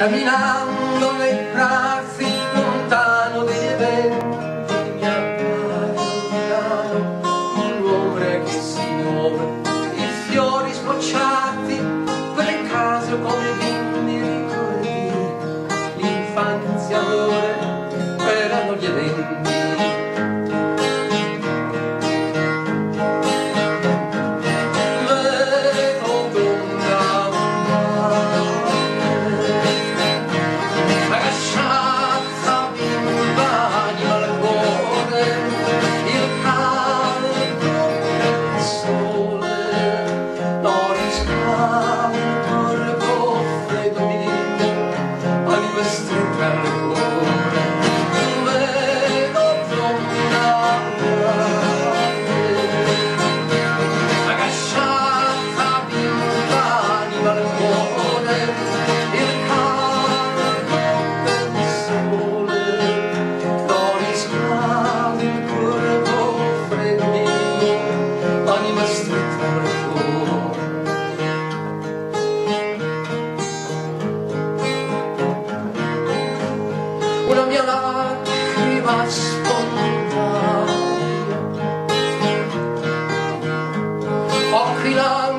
camminando nei prati una mia de lágrimas contrarias. Ojalá